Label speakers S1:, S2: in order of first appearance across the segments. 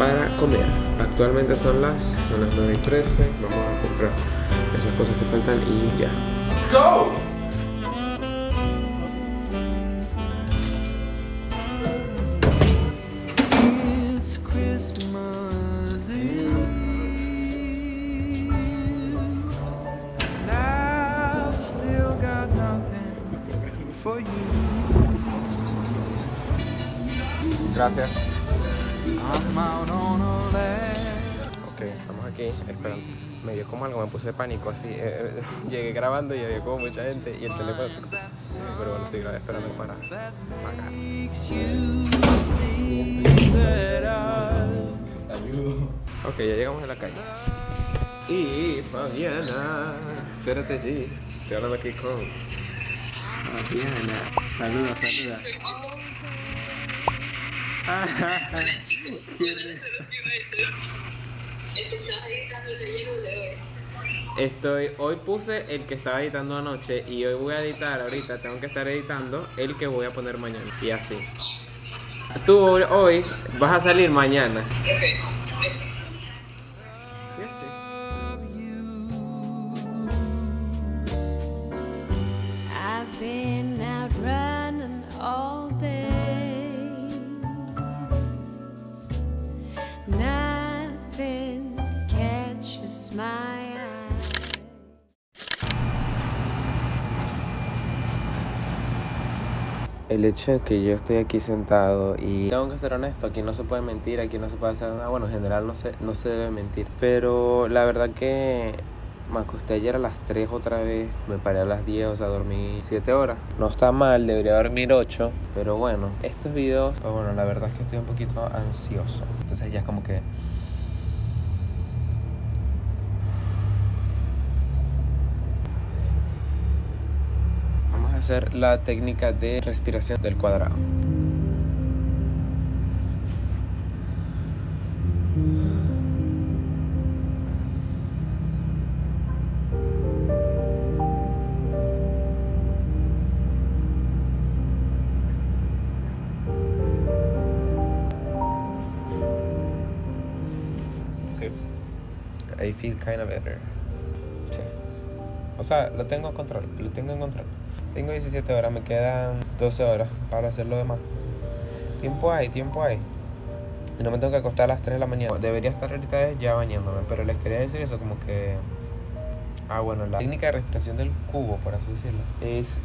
S1: para comer. Actualmente son las, son las 9 y 13. Vamos a comprar esas cosas que faltan y ya. ¡Let's go!
S2: It's Christmas Eve. And I've still got nothing for you.
S1: Gracias. Ok, estamos aquí. Espera, me dio como algo, me puse pánico así. eh, eh, llegué grabando y había como mucha gente y el teléfono. pero bueno, estoy esperando para pagar. Ok, ya llegamos a la calle. Y Fabiana, espérate allí. Estoy hablando aquí con Fabiana. Saluda, saluda. Estoy, hoy puse el que estaba editando anoche y hoy voy a editar ahorita, tengo que estar editando el que voy a poner mañana. Y así. Tú hoy vas a salir mañana. Sí, El hecho de que yo estoy aquí sentado y tengo que ser honesto, aquí no se puede mentir, aquí no se puede hacer nada, bueno, en general no se, no se debe mentir, pero la verdad que me acosté ayer a las 3 otra vez, me paré a las 10, o sea, dormí 7 horas. No está mal, debería dormir 8, pero bueno, estos videos, pues bueno, la verdad es que estoy un poquito ansioso, entonces ya es como que... hacer la técnica de respiración del cuadrado. I feel kind of better. O sea, lo tengo en control, lo tengo en control. Tengo 17 horas, me quedan 12 horas para hacer lo demás. Tiempo hay, tiempo hay. No me tengo que acostar a las 3 de la mañana. Debería estar ahorita ya bañándome, pero les quería decir eso como que... Ah, bueno, la técnica de respiración del cubo, por así decirlo, es,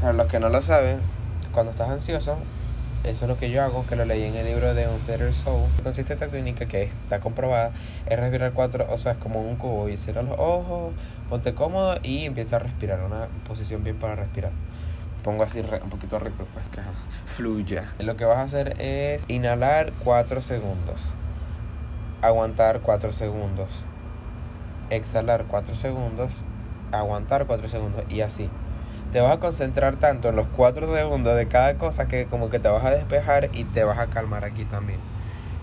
S1: para los que no lo saben, cuando estás ansioso, eso es lo que yo hago, que lo leí en el libro de Un Soul. Consiste esta técnica que está comprobada, es respirar cuatro, o sea, es como un cubo y cierra los ojos, ponte cómodo y empieza a respirar, una posición bien para respirar. Pongo así un poquito recto, pues que fluya. Lo que vas a hacer es inhalar 4 segundos, aguantar 4 segundos, exhalar 4 segundos, aguantar 4 segundos y así te vas a concentrar tanto en los 4 segundos de cada cosa que como que te vas a despejar y te vas a calmar aquí también.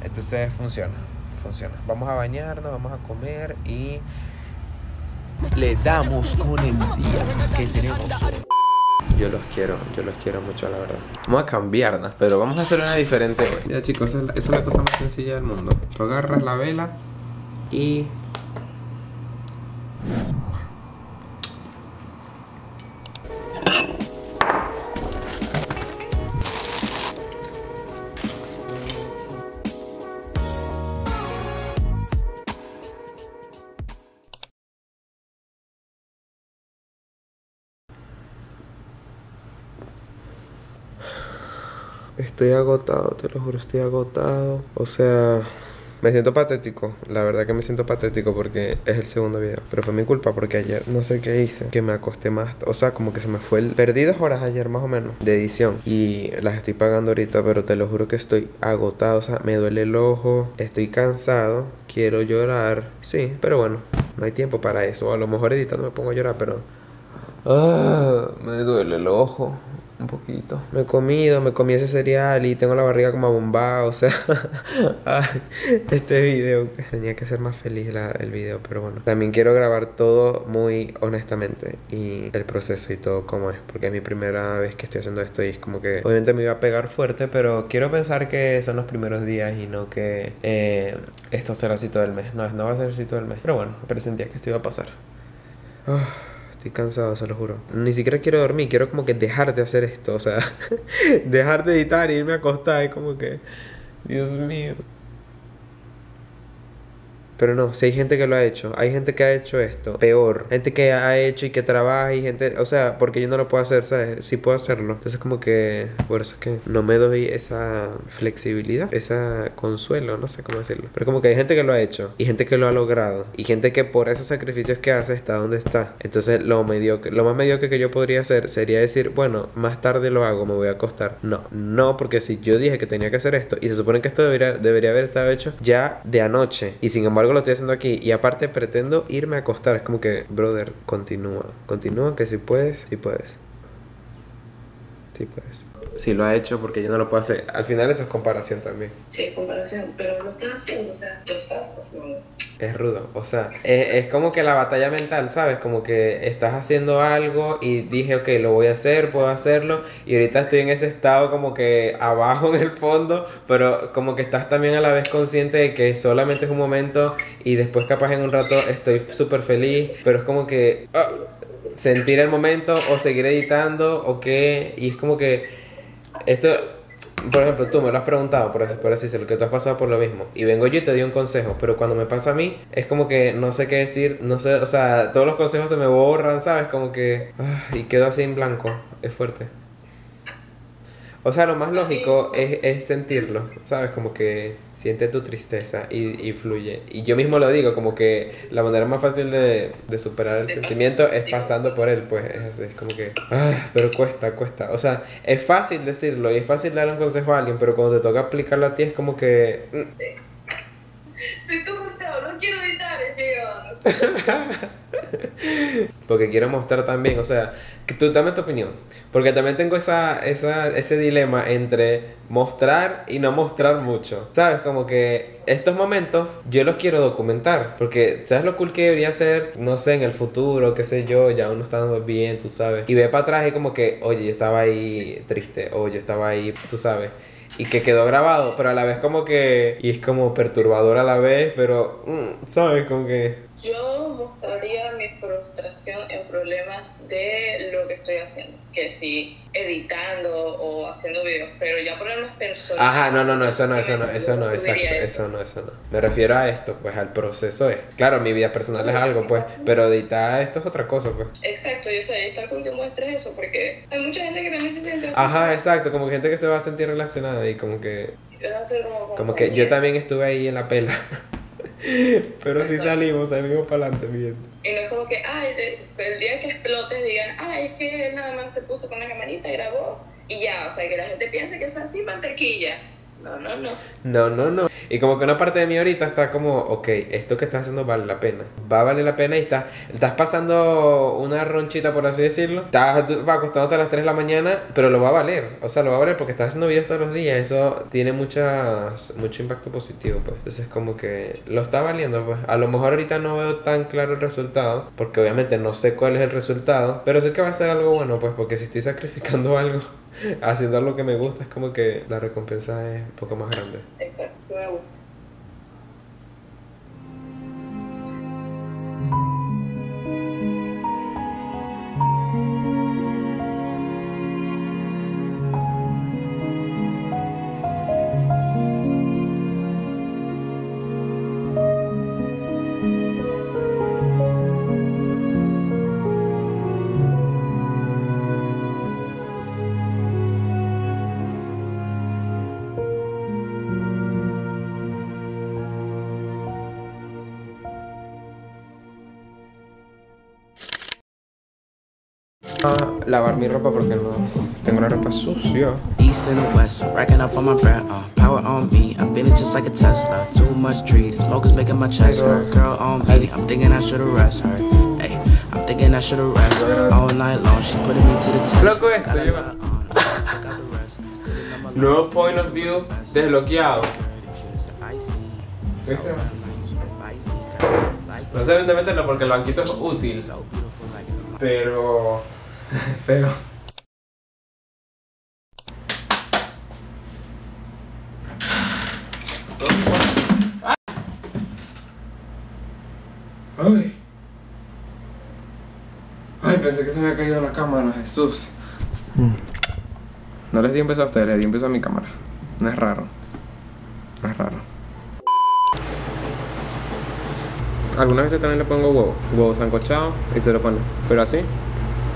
S1: Entonces funciona, funciona. Vamos a bañarnos, vamos a comer y le damos con el día que tenemos. Yo los quiero, yo los quiero mucho, la verdad. Vamos a cambiarnos, pero vamos a hacer una diferente hoy. Mira, chicos, esa es la cosa más sencilla del mundo. Tú agarras la vela y Estoy agotado, te lo juro, estoy agotado. O sea, me siento patético. La verdad que me siento patético porque es el segundo video. Pero fue mi culpa porque ayer no sé qué hice. Que me acosté más. O sea, como que se me fue el. Perdí dos horas ayer más o menos de edición. Y las estoy pagando ahorita, pero te lo juro que estoy agotado. O sea, me duele el ojo. Estoy cansado. Quiero llorar. Sí, pero bueno, no hay tiempo para eso. A lo mejor editando me pongo a llorar, pero. Ah, me duele el ojo. Un poquito. Me he comido, me comí ese cereal y tengo la barriga como abombada, o sea. ay, este video. Tenía que ser más feliz la- el video, pero bueno. También quiero grabar todo muy honestamente y el proceso y todo como es, porque es mi primera vez que estoy haciendo esto y es como que obviamente me iba a pegar fuerte, pero quiero pensar que son los primeros días y no que eh, esto será así todo el mes. No, no va a ser así todo el mes. Pero bueno, presentía que esto iba a pasar. Ah, estoy cansado, se lo juro. Ni siquiera quiero dormir, quiero como que dejar de hacer esto, o sea, dejar de editar e irme a acostar, es como que, Dios mío. Pero no, si hay gente que lo ha hecho, hay gente que ha hecho esto, peor, gente que ha hecho y que trabaja y gente, o sea, porque yo no lo puedo hacer, ¿sabes? Sí puedo hacerlo. Entonces como que, por eso es que no me doy esa flexibilidad, esa consuelo, no sé cómo decirlo. Pero como que hay gente que lo ha hecho y gente que lo ha logrado y gente que por esos sacrificios que hace está donde está. Entonces lo mediocre, lo más mediocre que yo podría hacer sería decir, bueno, más tarde lo hago, me voy a acostar. No, no, porque si yo dije que tenía que hacer esto y se supone que esto debería, debería haber estado hecho ya de anoche y sin embargo lo estoy haciendo aquí y aparte pretendo irme a acostar. Es como que, brother, continúa, continúa que si puedes, si puedes. Si puedes. Si lo ha hecho porque yo no lo puedo hacer. Al final eso es comparación también.
S3: Sí, comparación, pero lo estás haciendo, o sea, lo estás haciendo.
S1: Es rudo, o sea, es, es como que la batalla mental, ¿sabes? Como que estás haciendo algo y dije, ok, lo voy a hacer, puedo hacerlo, y ahorita estoy en ese estado como que abajo en el fondo, pero como que estás también a la vez consciente de que solamente es un momento y después capaz en un rato estoy súper feliz, pero es como que ah, sentir el momento o seguir editando o qué, y es como que esto, por ejemplo, tú me lo has preguntado, por por así decirlo, que tú has pasado por lo mismo. Y vengo yo y te doy un consejo, pero cuando me pasa a mí, es como que no sé qué decir, no sé, o sea, todos los consejos se me borran, ¿sabes? Como que, ah, y quedo así en blanco, es fuerte. O sea, lo más lógico es, es sentirlo, ¿sabes? Como que siente tu tristeza y, y fluye. Y yo mismo lo digo, como que la manera más fácil de, de superar el sentimiento es pasando por él, pues es, es como que... Ah, pero cuesta, cuesta. O sea, es fácil decirlo y es fácil darle un consejo a alguien, pero cuando te toca aplicarlo a ti es como que... mm,
S3: Soy tu Gustavo, no quiero editar ese.
S1: Porque quiero mostrar también, o sea, que tú dame tu opinión. Porque también tengo esa, esa, ese dilema entre mostrar y no mostrar mucho. ¿Sabes? Como que estos momentos yo los quiero documentar. Porque, ¿sabes lo cool que debería ser? No sé, en el futuro, qué sé yo, ya uno está bien, tú sabes. Y ve para atrás y como que, oye, yo estaba ahí triste, o yo estaba ahí, tú sabes. Y que quedó grabado, pero a la vez como que... Y es como perturbador a la vez, pero... mm, ¿Sabes? Como que...
S3: Yo mostraría mi frustración en problemas de lo que estoy haciendo. Que sí, editando o haciendo videos, pero ya problemas personales.
S1: Ajá, no, no, no, eso no, eso no, eso no, exacto, eso no, eso no. Me refiero a esto, pues al proceso es. Claro, mi vida personal es algo, pues, pero editar esto es otra cosa, pues.
S3: Exacto, yo sé, estar con que muestres eso, porque hay mucha gente que también se siente así.
S1: Ajá, exacto, como que gente que se va a sentir relacionada y como que,
S3: como
S1: que yo también estuve ahí en la pela. Pero sí salimos, salimos para adelante, gente.
S3: Y no es como que, ay, de- el día que explotes digan, ay, es que él nada más se puso con la camarita y grabó y ya, o sea, que la gente piense que es así mantequilla. No, no, no.
S1: No, no, no. Y como que una parte de mí ahorita está como, ok, esto que estás haciendo vale la pena. Va a valer la pena y estás, estás pasando una ronchita, por así decirlo. Estás va, acostándote a las 3 de la mañana, pero lo va a valer. O sea, lo va a valer porque estás haciendo videos todos los días. Eso tiene muchas, mucho impacto positivo, pues. Entonces, como que lo está valiendo, pues. A lo mejor ahorita no veo tan claro el resultado, porque obviamente no sé cuál es el resultado, pero sé que va a ser algo bueno, pues, porque si estoy sacrificando algo. Haciendo algo que me gusta es como que la recompensa es un poco más grande.
S3: Exacto, sí me gusta.
S1: Lavar mi ropa porque no tengo la ropa sucia.
S4: East and the west, racking up on my bread, uh, power on me. I'm feeling just like a Tesla. Too much tree, the smoke is making my chest hurt. Girl on me, I'm thinking I should've rest her. Hey, I'm thinking I should've rest all night long. She putting me to the test.
S1: Loco esto, lleva- Nuevo point of view desbloqueado. ¿Viste? No sé dónde meterlo porque el banquito es útil, pero feo. Ay. Ay, pensé que se había caído la cámara, Jesús. No les di un beso a ustedes, les di un beso a mi cámara. No es raro. No es raro. Algunas veces también le pongo huevo, huevo sancochado y se lo pone. Pero así.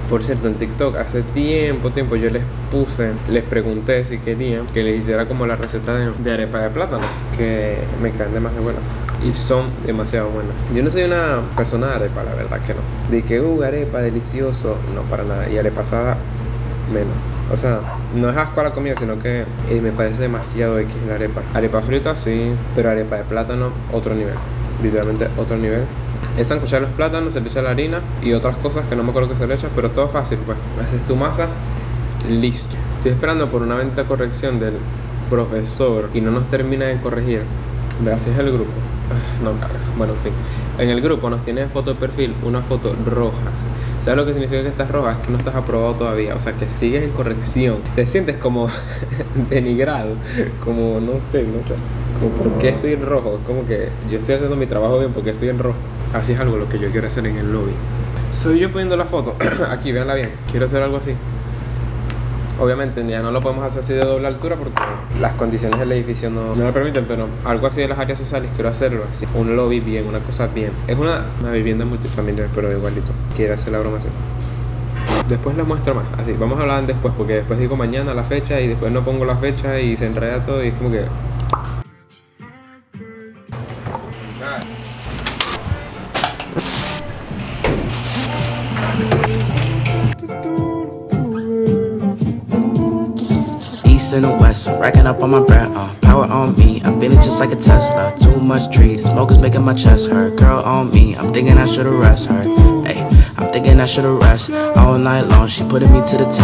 S1: Por cierto, en TikTok hace tiempo, tiempo yo les puse, les pregunté si querían que les hiciera como la receta de, arepa de plátano, que me caen demasiado buenas. Y son demasiado buenas. Yo no soy una persona de arepa, la verdad que no. De que, uh, arepa, delicioso. No, para nada. Y arepa asada, menos. O sea, no es asco a la comida, sino que eh, me parece demasiado X la arepa. Arepa frita, sí, pero arepa de plátano, otro nivel. Literalmente otro nivel. Es sancochar los plátanos, se le echa la harina y otras cosas que no me acuerdo que se le echa, pero todo fácil, pues. Haces tu masa, listo. Estoy esperando por una venta corrección del profesor y no nos termina de corregir. Es el grupo. Ah, No carga. Bueno, en fin. En el grupo nos tiene foto de perfil una foto roja. ¿Sabes lo que significa que estás roja? Es que no estás aprobado todavía. O sea, que sigues en corrección. Te sientes como denigrado. Como, no sé, no sé. Como, ¿por qué estoy en rojo? Como que yo estoy haciendo mi trabajo bien porque estoy en rojo. Así es algo lo que yo quiero hacer en el lobby. Soy yo poniendo la foto. Aquí, véanla bien. Quiero hacer algo así. Obviamente ya no lo podemos hacer así de doble altura porque las condiciones del edificio no, no lo permiten, pero algo así de las áreas sociales quiero hacerlo así. Un lobby bien, una cosa bien. Es una, una vivienda multifamiliar, pero igualito. Quiero hacer la broma así. Después les muestro más, así, vamos a hablar después, porque después digo mañana la fecha y después no pongo la fecha y se enreda todo y es como que...
S4: East and the west, racking up on my bread, uh, power on me. I'm feeling just like a Tesla. Too much tree, the smoke is making my chest hurt. Girl on me, I'm thinking I should've rest her. Hey, I'm thinking I should've rest all night long. She putting me to the test.